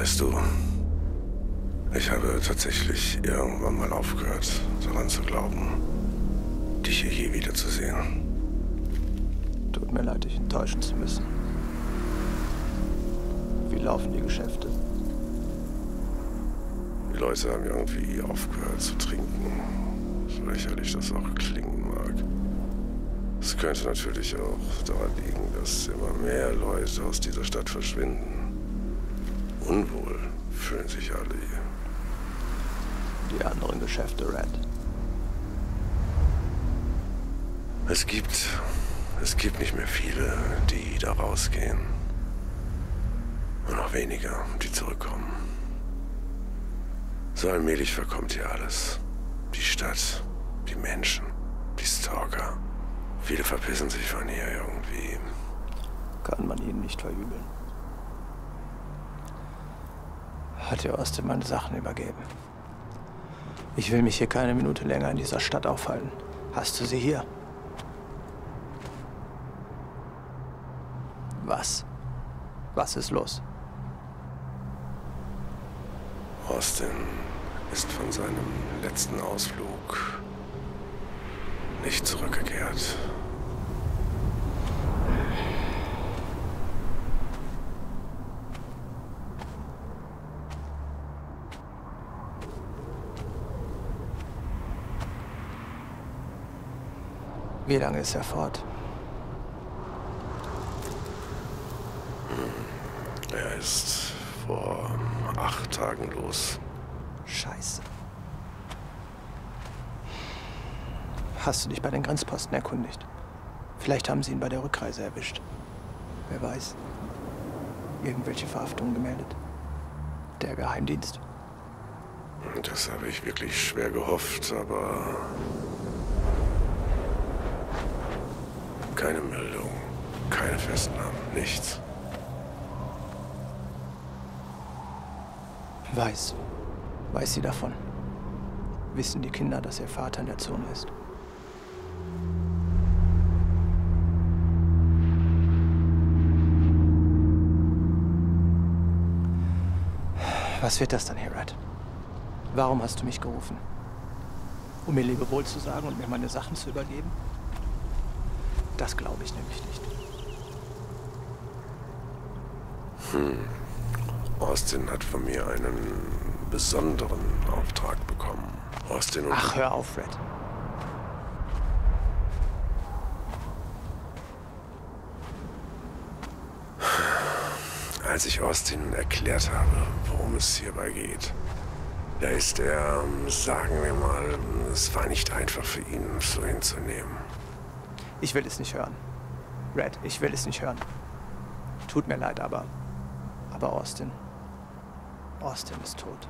Weißt du, ich habe tatsächlich irgendwann mal aufgehört, daran zu glauben, dich hier je wiederzusehen. Tut mir leid, dich enttäuschen zu müssen. Wie laufen die Geschäfte? Die Leute haben irgendwie aufgehört zu trinken. So lächerlich das auch klingen mag. Es könnte natürlich auch daran liegen, dass immer mehr Leute aus dieser Stadt verschwinden. Unwohl fühlen sich alle hier. Die anderen Geschäfte, Red. Es gibt. Es gibt nicht mehr viele, die da rausgehen. Und noch weniger, die zurückkommen. So allmählich verkommt hier alles. Die Stadt, die Menschen, die Stalker. Viele verpissen sich von hier irgendwie. Kann man ihnen nicht verübeln. Hat dir Austin meine Sachen übergeben. Ich will mich hier keine Minute länger in dieser Stadt aufhalten. Hast du sie hier? Was? Was ist los? Austin ist von seinem letzten Ausflug nicht zurückgekehrt. Wie lange ist er fort? Er ist vor acht Tagen los. Scheiße. Hast du dich bei den Grenzposten erkundigt? Vielleicht haben sie ihn bei der Rückreise erwischt. Wer weiß. Irgendwelche Verhaftungen gemeldet. Der Geheimdienst. Das habe ich wirklich schwer gehofft, aber keine Meldung, keine Festnahmen, nichts. Weiß. Weiß sie davon? Wissen die Kinder, dass ihr Vater in der Zone ist? Was wird das dann, Herod? Warum hast du mich gerufen? Um mir Lebewohl zu sagen und mir meine Sachen zu übergeben? Das glaube ich nämlich nicht. Hm. Austin hat von mir einen besonderen Auftrag bekommen. Austin und Ach, hör auf, Red. Als ich Austin erklärt habe, worum es hierbei geht, da ist er, sagen wir mal, es war nicht einfach für ihn, so hinzunehmen. Ich will es nicht hören. Red, ich will es nicht hören. Tut mir leid, aber. Aber Austin. Austin ist tot.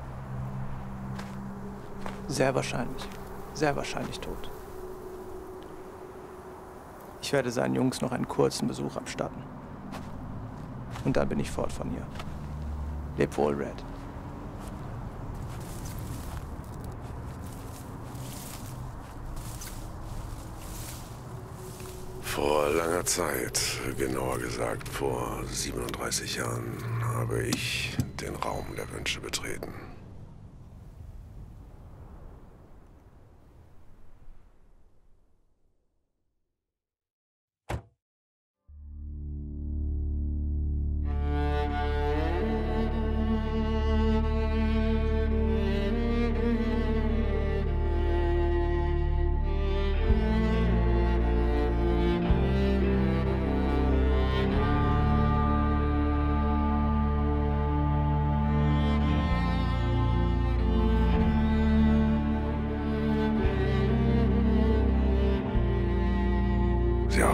Sehr wahrscheinlich. Sehr wahrscheinlich tot. Ich werde seinen Jungs noch einen kurzen Besuch abstatten. Und dann bin ich fort von hier. Leb wohl, Red. Vor langer Zeit, genauer gesagt vor 37 Jahren, habe ich den Raum der Wünsche betreten.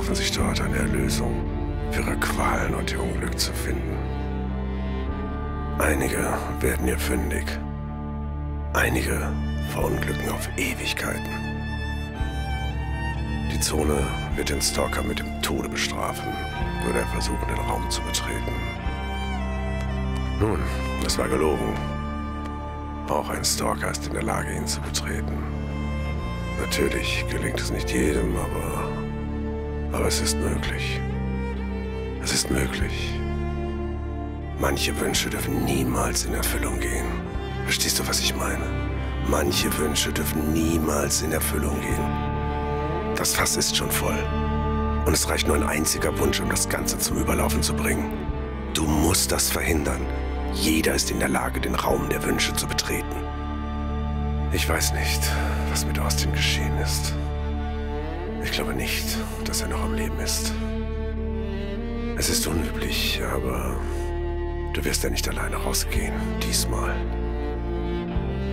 Hoffen sich dort eine Erlösung für ihre Qualen und ihr Unglück zu finden. Einige werden ihr fündig. Einige verunglücken auf Ewigkeiten. Die Zone wird den Stalker mit dem Tode bestrafen, würde er versuchen, den Raum zu betreten. Nun, das war gelogen. Auch ein Stalker ist in der Lage, ihn zu betreten. Natürlich gelingt es nicht jedem, aber aber es ist möglich. Es ist möglich. Manche Wünsche dürfen niemals in Erfüllung gehen. Verstehst du, was ich meine? Manche Wünsche dürfen niemals in Erfüllung gehen. Das Fass ist schon voll. Und es reicht nur ein einziger Wunsch, um das Ganze zum Überlaufen zu bringen. Du musst das verhindern. Jeder ist in der Lage, den Raum der Wünsche zu betreten. Ich weiß nicht, was mit Austin geschehen ist. Ich glaube nicht, dass er noch am Leben ist. Es ist unüblich, aber du wirst ja nicht alleine rausgehen, diesmal.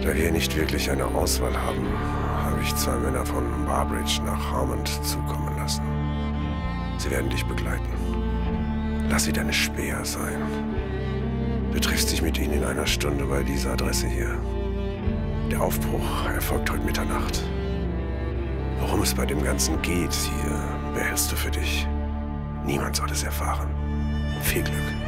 Da wir nicht wirklich eine Auswahl haben, habe ich zwei Männer von Barbridge nach Harmond zukommen lassen. Sie werden dich begleiten. Lass sie deine Speer sein. Du triffst dich mit ihnen in einer Stunde bei dieser Adresse hier. Der Aufbruch erfolgt heute Mitternacht. Worum es bei dem Ganzen geht, hier behältst du für dich. Niemand soll es erfahren. Viel Glück.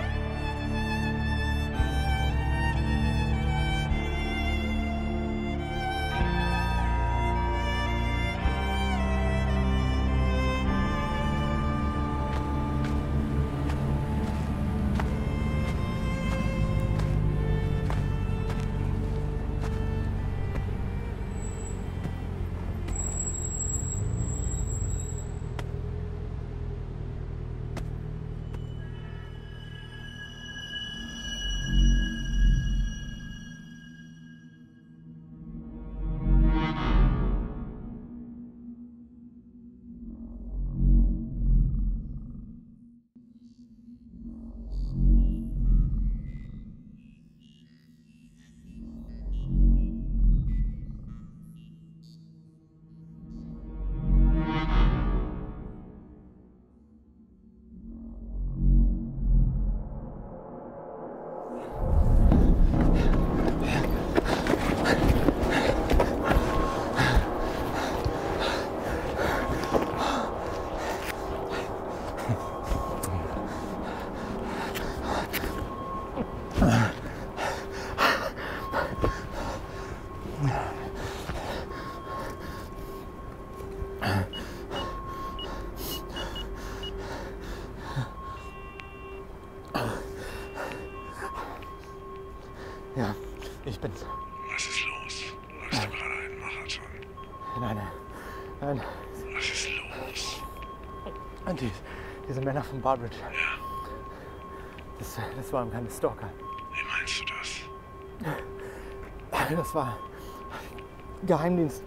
Barbridge. Ja. Das, das waren keine Stalker. Wie meinst du das? Das war Geheimdienst.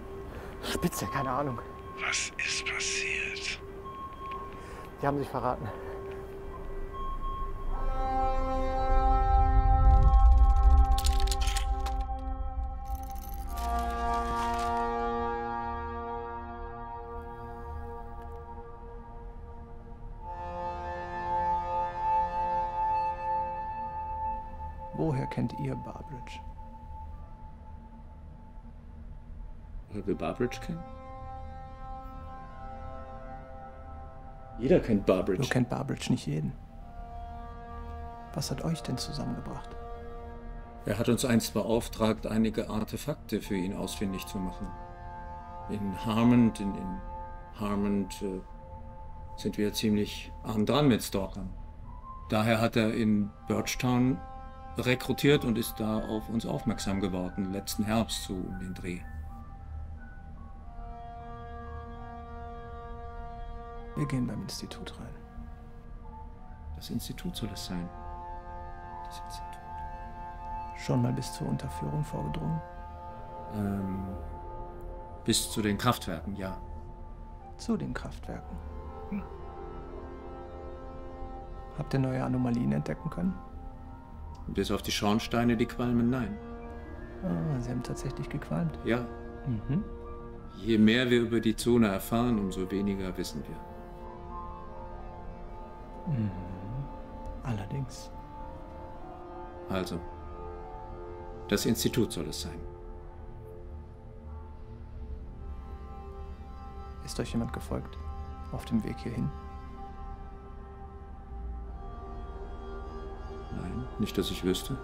Spitze, keine Ahnung. Was ist passiert? Die haben sich verraten. Woher kennt ihr Barbridge? Weil wir Barbridge kennen? Jeder kennt Barbridge. Nur kennt Barbridge nicht jeden. Was hat euch denn zusammengebracht? Er hat uns einst beauftragt, einige Artefakte für ihn ausfindig zu machen. In Harmond, in, in Harmond äh, sind wir ziemlich arm dran mit Stalkern. Daher hat er in Birchtown rekrutiert und ist da auf uns aufmerksam geworden, letzten Herbst so um den Dreh. Wir gehen beim Institut rein. Das Institut soll es sein. Das Institut. Schon mal bis zur Unterführung vorgedrungen? Ähm, bis zu den Kraftwerken, ja. Zu den Kraftwerken. Habt ihr neue Anomalien entdecken können? Bis auf die Schornsteine, die qualmen, nein. Ah, sie haben tatsächlich gequalmt. Ja, Mhm. je mehr wir über die Zone erfahren, umso weniger wissen wir. Allerdings. Also, das Institut soll es sein. Ist euch jemand gefolgt? Auf dem Weg hierhin? Nicht, dass ich wüsste.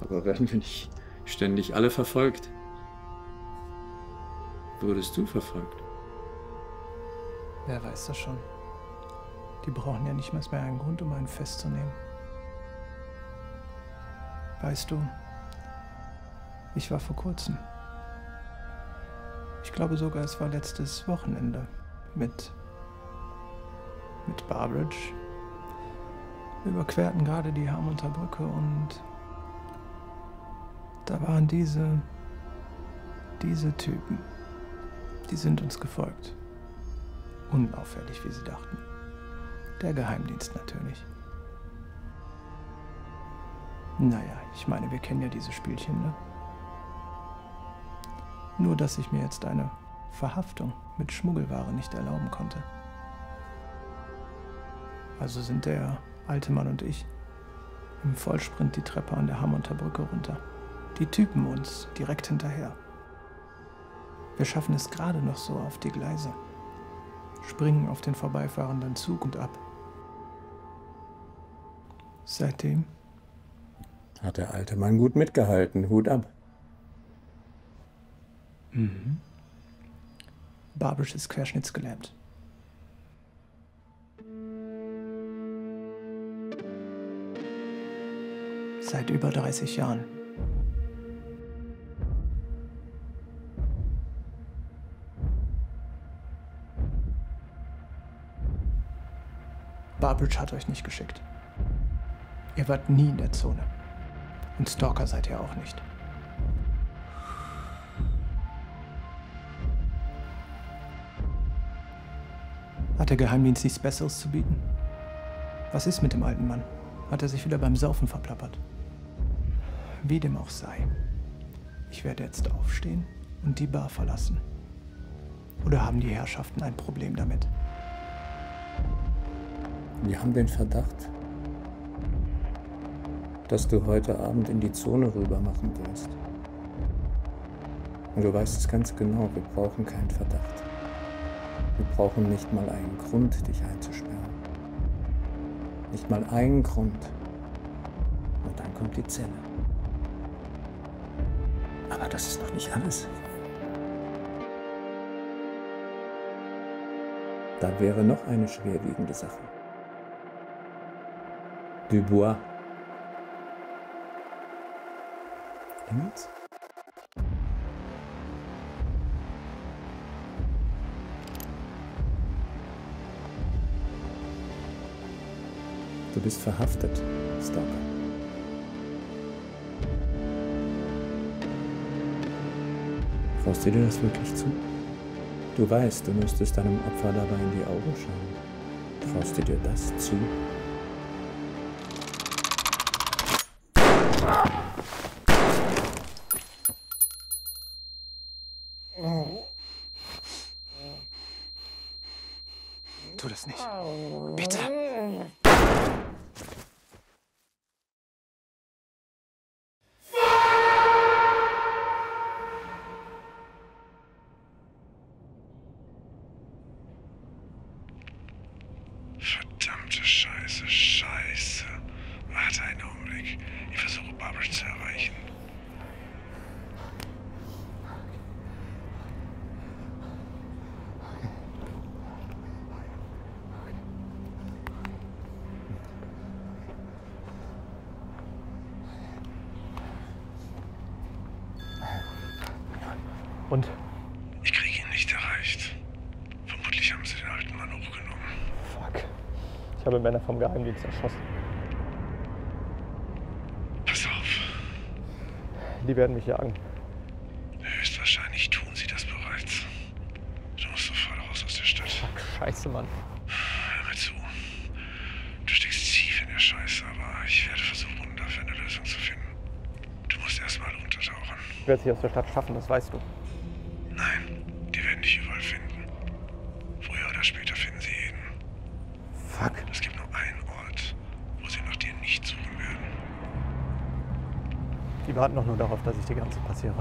Aber werden wir nicht ständig alle verfolgt? Wurdest du verfolgt? Wer weiß das schon? Die brauchen ja nicht mal mehr einen Grund, um einen festzunehmen. Weißt du, ich war vor kurzem. Ich glaube sogar, es war letztes Wochenende mit mit Barbridge. Wir überquerten gerade die Harmonter Brücke und da waren diese diese Typen. Die sind uns gefolgt. Unauffällig, wie sie dachten. Der Geheimdienst natürlich. Naja, ich meine, wir kennen ja diese Spielchen, ne? Nur, dass ich mir jetzt eine Verhaftung mit Schmuggelware nicht erlauben konnte. Also sind der alte Mann und ich im Vollsprint die Treppe an der Hammonter Brücke runter. Die Typen uns direkt hinterher. Wir schaffen es gerade noch so auf die Gleise, springen auf den vorbeifahrenden Zug und ab. Seitdem hat der alte Mann gut mitgehalten. Hut ab. Mhm. Barbisch ist querschnittsgelähmt. Seit über 30 Jahren. Barbridge hat euch nicht geschickt. Ihr wart nie in der Zone. Und Stalker seid ihr auch nicht. Hat der Geheimdienst nichts Besseres zu bieten? Was ist mit dem alten Mann? Hat er sich wieder beim Saufen verplappert? Wie dem auch sei. Ich werde jetzt aufstehen und die Bar verlassen. Oder haben die Herrschaften ein Problem damit? Wir haben den Verdacht, dass du heute Abend in die Zone rüber machen willst. Und du weißt es ganz genau, wir brauchen keinen Verdacht. Wir brauchen nicht mal einen Grund, dich einzusperren. Nicht mal einen Grund. Und dann kommt die Zelle. Aber das ist noch nicht alles. Da wäre noch eine schwerwiegende Sache. Dubois Engels? Du bist verhaftet, Stalker. Traust du dir das wirklich zu? Du weißt, du müsstest deinem Opfer dabei in die Augen schauen. Traust du dir das zu? Und? Ich kriege ihn nicht erreicht. Vermutlich haben sie den alten Mann hochgenommen. Fuck. Habe Männer vom Geheimdienst erschossen. Pass auf. Die werden mich jagen. Höchstwahrscheinlich tun sie das bereits. Du musst sofort raus aus der Stadt. Fuck, scheiße, Mann. Hör mir zu. Du steckst tief in der Scheiße, aber ich werde versuchen, dafür eine Lösung zu finden. Du musst erstmal untertauchen. Ich werde es hier aus der Stadt schaffen, das weißt du. Die warten doch nur darauf, dass ich die Grenze passiere.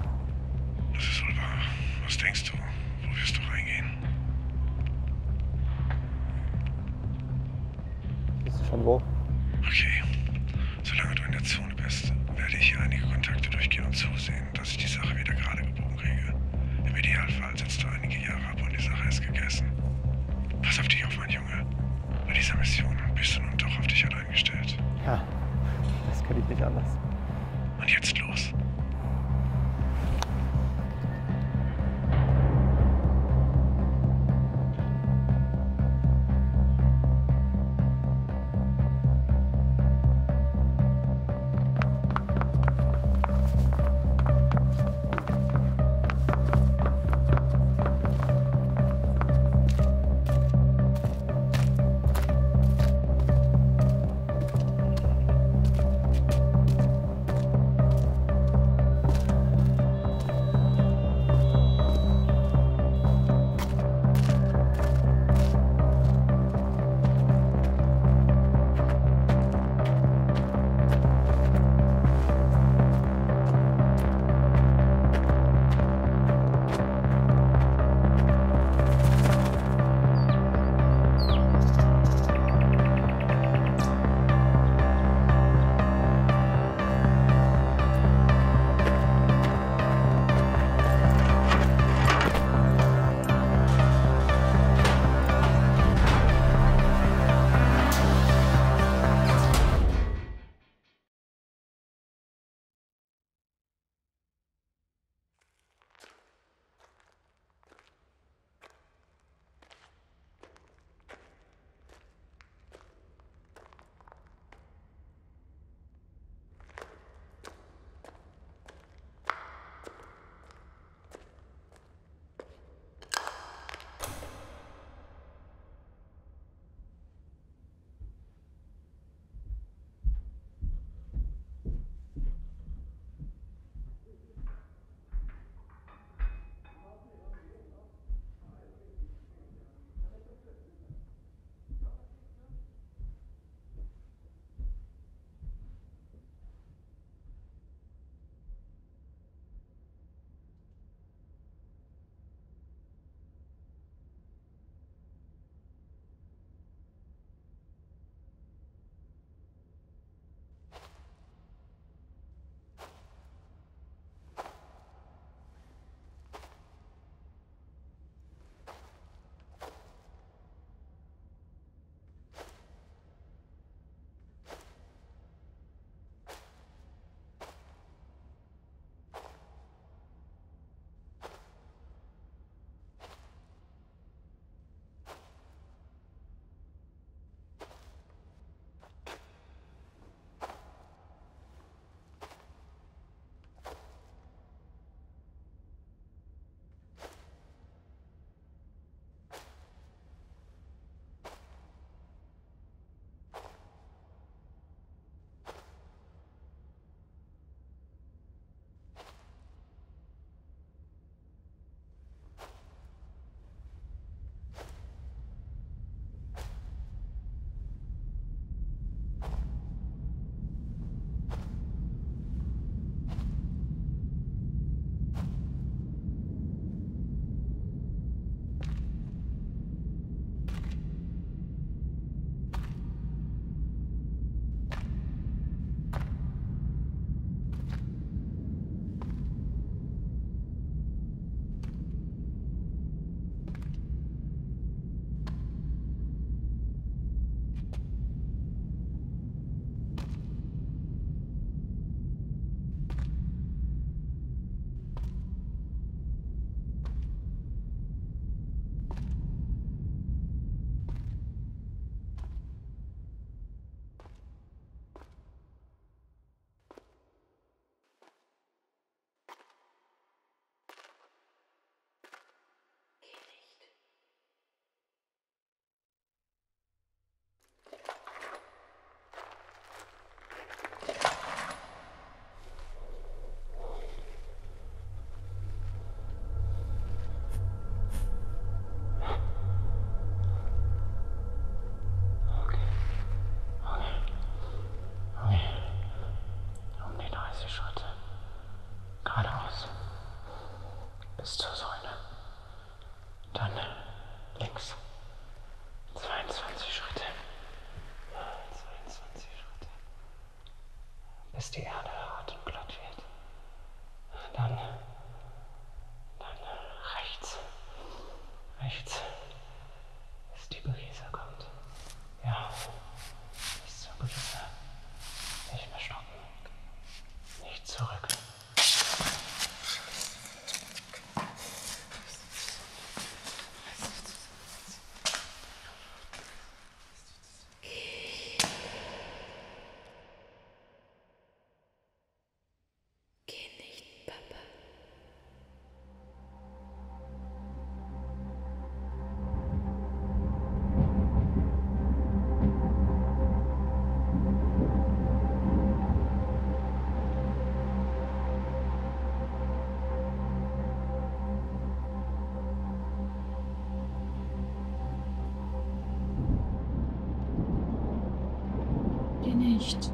Nicht.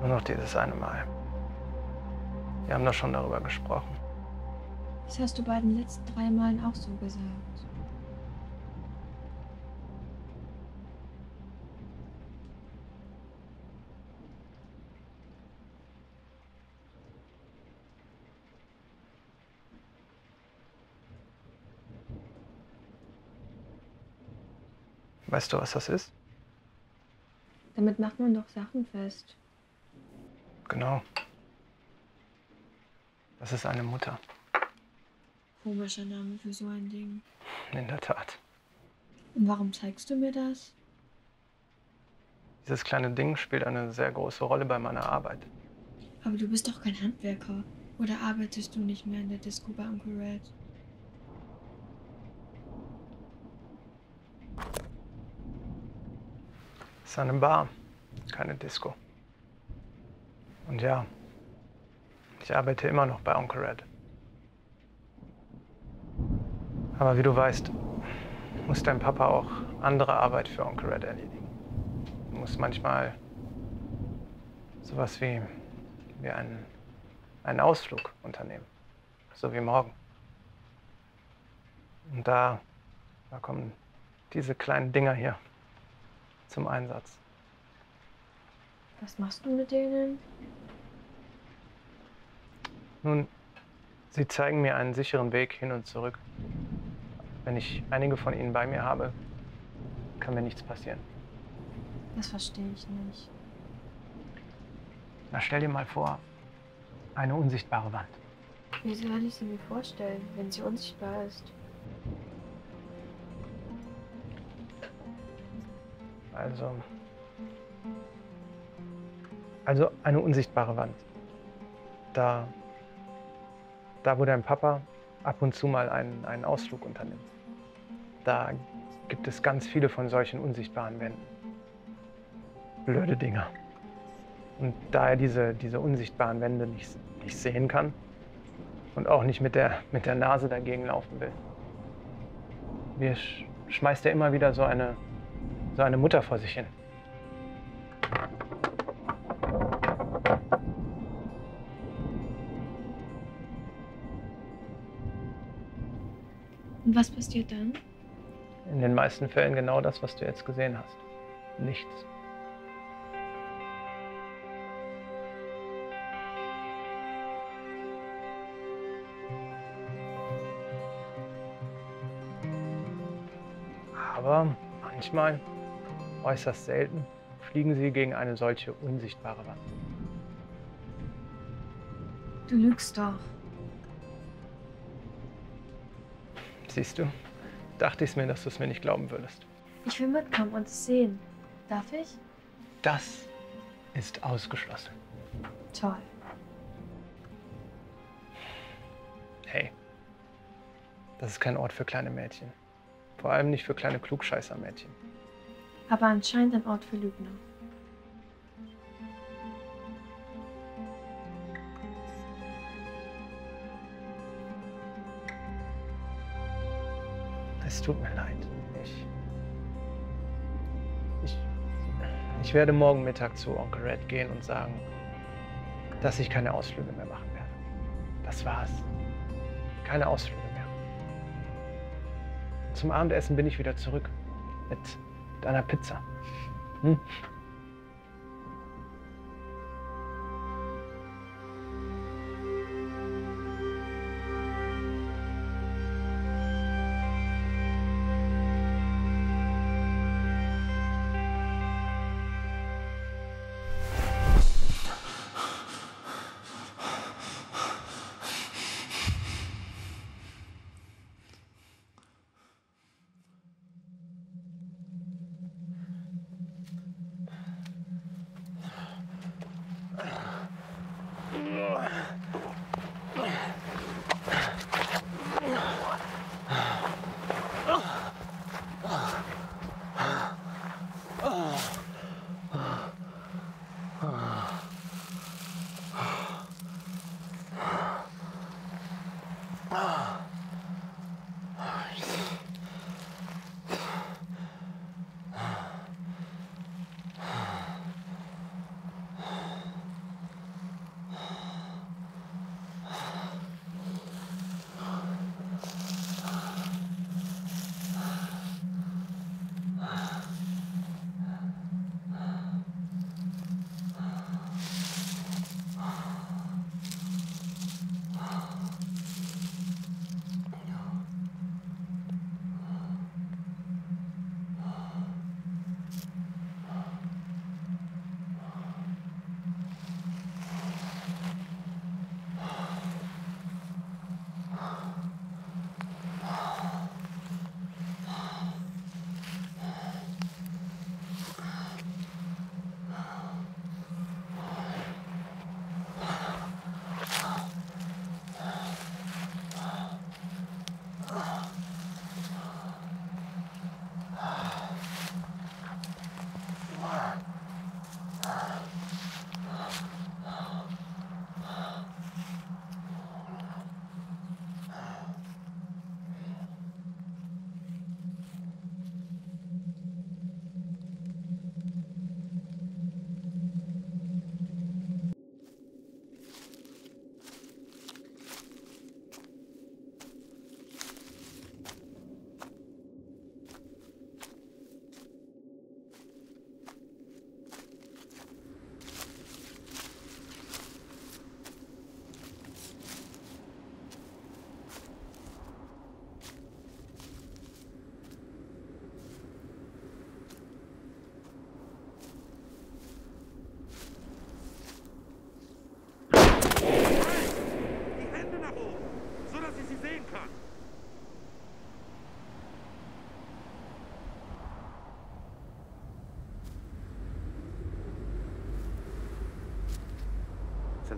Nur noch dieses eine Mal. Wir haben doch schon darüber gesprochen. Das hast du bei den letzten drei Malen auch so gesagt. Weißt du, was das ist? Damit macht man doch Sachen fest. Genau. Das ist eine Mutter. Komischer Name für so ein Ding. In der Tat. Und warum zeigst du mir das? Dieses kleine Ding spielt eine sehr große Rolle bei meiner Arbeit. Aber du bist doch kein Handwerker. Oder arbeitest du nicht mehr in der Disco bei Uncle Red? Es ist eine Bar, keine Disco. Und ja, ich arbeite immer noch bei Onkel Red. Aber wie du weißt, muss dein Papa auch andere Arbeit für Onkel Red erledigen. Er muss manchmal sowas wie, wie einen, einen Ausflug unternehmen. So wie morgen. Und da, da kommen diese kleinen Dinger hier zum Einsatz. Was machst du mit denen? Nun, sie zeigen mir einen sicheren Weg hin und zurück. Wenn ich einige von ihnen bei mir habe, kann mir nichts passieren. Das verstehe ich nicht. Na, stell dir mal vor, eine unsichtbare Wand. Wie soll ich sie mir vorstellen, wenn sie unsichtbar ist? Also. Also eine unsichtbare Wand. Da. Da, wo dein Papa ab und zu mal einen, einen Ausflug unternimmt. Da gibt es ganz viele von solchen unsichtbaren Wänden. Blöde Dinger. Und da er diese, diese unsichtbaren Wände nicht, nicht sehen kann und auch nicht mit der, mit der Nase dagegen laufen will, wir sch schmeißt er immer wieder so eine, so eine Mutter vor sich hin. Und was passiert dann? In den meisten Fällen genau das, was du jetzt gesehen hast. Nichts. Aber manchmal, äußerst selten, fliegen sie gegen eine solche unsichtbare Wand. Du lügst doch. Siehst du, dachte ich mir, dass du es mir nicht glauben würdest. Ich will mitkommen und es sehen. Darf ich? Das ist ausgeschlossen. Toll. Hey, das ist kein Ort für kleine Mädchen. Vor allem nicht für kleine Klugscheißer-Mädchen. Aber anscheinend ein Ort für Lügner. Es tut mir leid. Ich, ich, ich werde morgen Mittag zu Onkel Red gehen und sagen, dass ich keine Ausflüge mehr machen werde. Das war's. Keine Ausflüge mehr. Zum Abendessen bin ich wieder zurück. Mit deiner Pizza. Hm?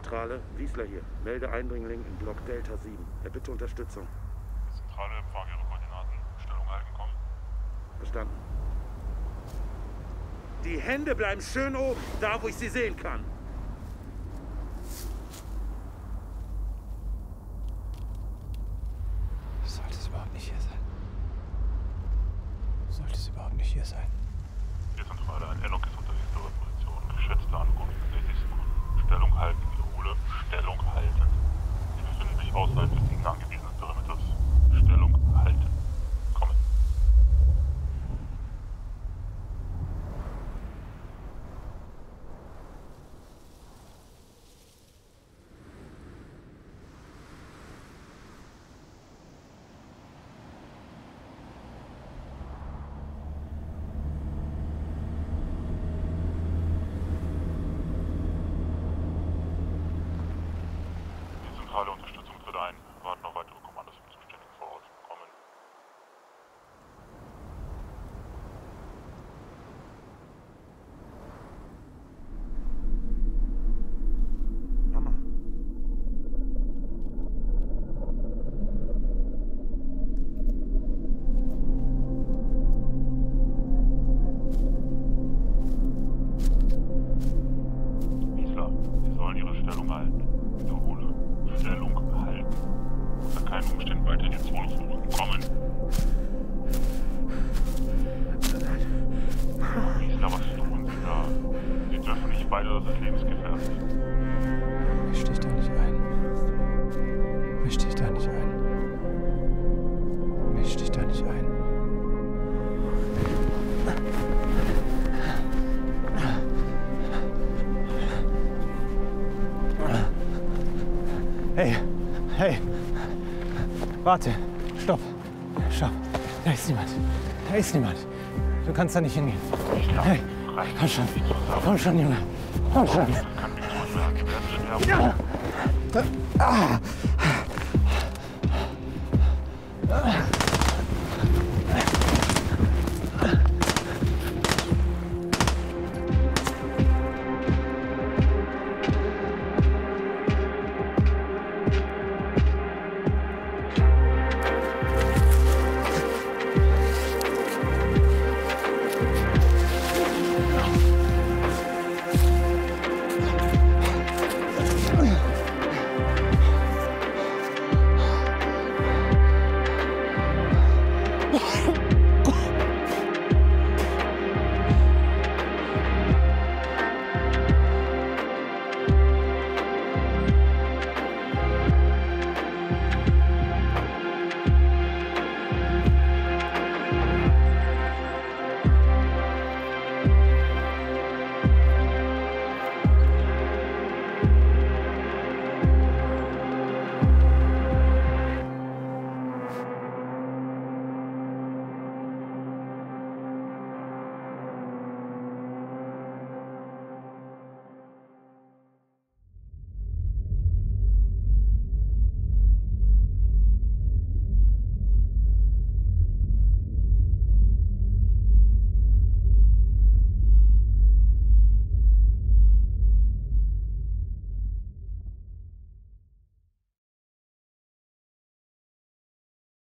Zentrale, Wiesler hier. Melde Eindringling in Block Delta 7. Er bitte Unterstützung. Zentrale, empfange Ihre Koordinaten. Stellung halten, kommen. Verstanden. Die Hände bleiben schön oben, da wo ich sie sehen kann. Warte. Stopp. Stopp. Da ist niemand. Da ist niemand. Du kannst da nicht hingehen. Hey, komm schon. Komm schon, Junge. Komm schon. Kann mich